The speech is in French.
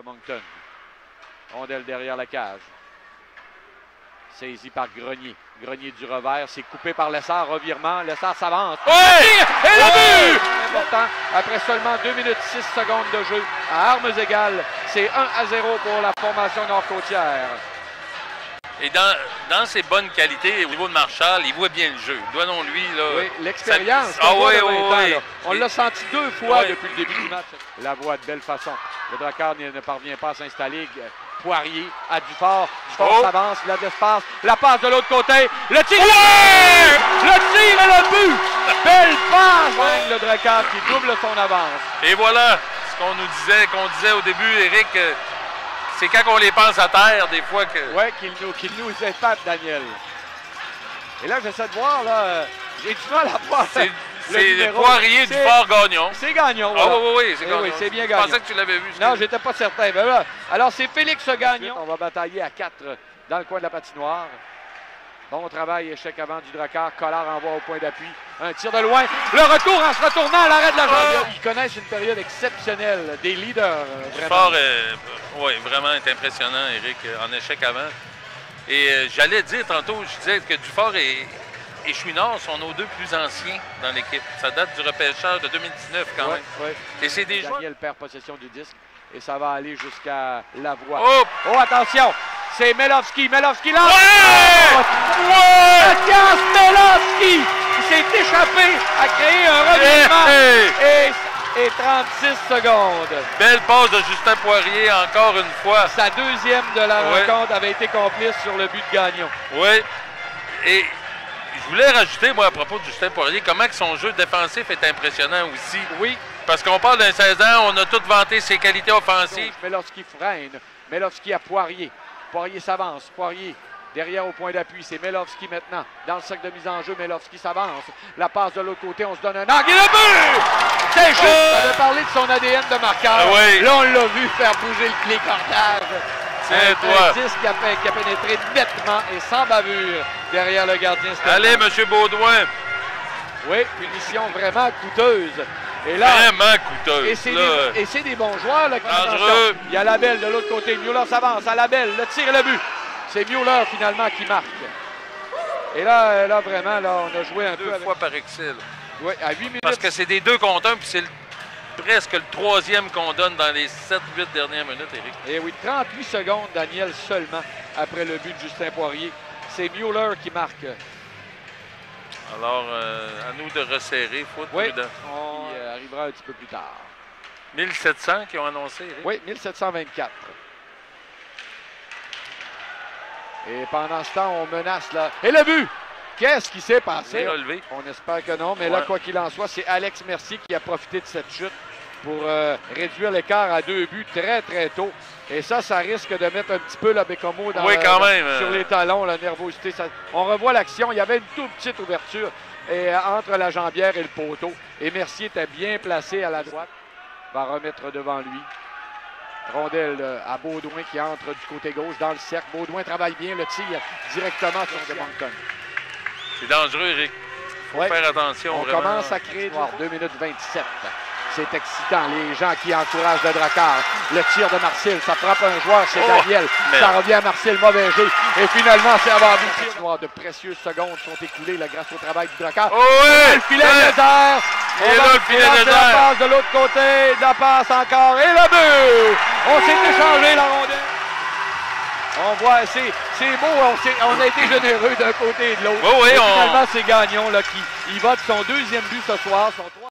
de Moncton. Rondelle derrière la cage. Saisi par Grenier. Grenier du revers. C'est coupé par Lessard. Revirement. Lessard s'avance. Oui! Et le but! Important. Après seulement 2 minutes 6 secondes de jeu. À armes égales, c'est 1 à 0 pour la formation nord-côtière. Et dans, dans ses bonnes qualités, au niveau de Marshall, il voit bien le jeu. Donnons-lui. Oui, l'expérience. ça- Ah qu'on voit oui, de 20 oui, ans, oui. là. On l'a senti deux fois depuis le début du match. La voie de belle façon. Le Drakkar ne parvient pas à s'installer. Poirier à Dufort. Dufort Oh. s'avance, il a de l'espace. La passe de l'autre côté. Le tir! et le tir et le but! Belle passe! Le Drakkar qui double son avance. Et voilà ce qu'on nous disait, qu'on disait au début, Eric. C'est quand on les pense à terre, des fois que. Oui, qu'il nous, qu'il nous Daniel. Et là, j'essaie de voir, là. euh, J'ai du mal à voir. C'est le c'est le numéro. poirier du fort gagnon. C'est Gagnon. Ah voilà. oui, oui, oui, c'est Eh gagnon. oui, c'est bien Je Gagnon. pensais que tu l'avais vu. Non, j'étais pas certain. Ben. Alors, c'est Félix Gagnon. On va batailler à 4 dans le coin de la patinoire. Bon travail, échec avant du Drakkar. Collard envoie au point d'appui. Un tir de loin. Le retour en se retournant à l'arrêt de la jambe. Ils connaissent une période exceptionnelle. Des leaders, euh, vraiment. fort, oui, vraiment est impressionnant, Eric, euh, en échec avant. Et euh, j'allais dire tantôt, je disais que Dufort et, et Chouinard sont nos deux plus anciens dans l'équipe. Ça date du repêchage de 2019 quand Ouais, même. ouais. Et c'est des joueurs. Daniel perd possession du disque. Et ça va aller jusqu'à la voie. Oh! Oh, attention! C'est Melowski. Melowski là! Ouais! Ouais! Melowski qui s'est échappé à créer un revirement. Hey! Et, et 36 secondes. Belle passe de Justin Poirier encore une fois. Sa deuxième de la rencontre avait été complice sur le but de Gagnon. Oui. Et je voulais rajouter, moi, à propos de Justin Poirier, comment que son jeu défensif est impressionnant aussi. Oui, Parce qu'on parle d'un 16 ans, on a tout vanté ses qualités offensives. Melowski freine. Melowski à Poirier. Poirier s'avance. Poirier derrière au point d'appui. C'est Melowski maintenant. Dans le sac de mise en jeu, Melowski s'avance. La passe de l'autre côté, on se donne un angle. Et le but! C'est! On avait parlé de son ADN de marqueur. Ah oui. Là, on l'a vu faire bouger le clé cordage. Tiens, un, toi. un disque qui a, qui a pénétré nettement et sans bavure derrière le gardien. Allez, M. Baudouin. Oui, punition vraiment coûteuse. Et là, Vraiment coûteuse. et c'est, des, et c'est des bons joueurs. Là, Dangereux. Il y a la belle de l'autre côté. Mueller s'avance à la belle. Le tir et le but. C'est Mueller finalement qui marque. Et là, là vraiment, là, on a joué un peu Deux avec- fois par excel. Oui, à 8 minutes. Parce que c'est des deux un, puis c'est presque le troisième qu'on donne dans les 7-8 dernières minutes, Eric. Et oui, 38 secondes, Daniel, seulement après le but de Justin Poirier. C'est Mueller qui marque. Alors, euh, à nous de resserrer, faut être Oui, prudent. on euh, arrivera un petit peu plus tard. 1700 qui ont annoncé, Eric. Oui, 1724. Et pendant ce temps, on menace là. Et le but! Qu'est-ce qui s'est passé? Relevé. On espère que non, mais là, quoi qu'il en soit, c'est Alex Mercier qui a profité de cette chute pour euh, réduire l'écart à deux buts très, très tôt. Et ça, ça risque de mettre un petit peu la Bécomo dans Oui, dans- sur euh. les talons, la nervosité. ça- on revoit l'action. Il y avait une toute petite ouverture et, euh, entre la jambière et le poteau. Et Mercier était bien placé à la droite. Va remettre devant lui. Rondelle à Baudouin qui entre du côté gauche dans le cercle. Baudouin travaille bien le tir directement sur de Moncton. C'est dangereux, Eric. faut Ouais. faire attention. On vraiment. commence à créer de 2 minutes 27. C'est excitant. Les gens qui encouragent le Drakkar. Le tir de Marcel, ça frappe un joueur, c'est Oh, Daniel. merde. Ça revient à Marcel, mauvais jeu. Et finalement, c'est avant abouti. De précieuses secondes sont écoulées là, grâce au travail du Drakkar. Oh oui! Le filet Ouais. désert. Et là, le filet de la désert. passe de l'autre côté. La passe encore. Et le but! On s'est échangé la rondelle. On voit, c'est, beau, on, a été généreux d'un côté et de l'autre. Oui, on- Finalement, c'est Gagnon là, qui il va de son deuxième but ce soir, son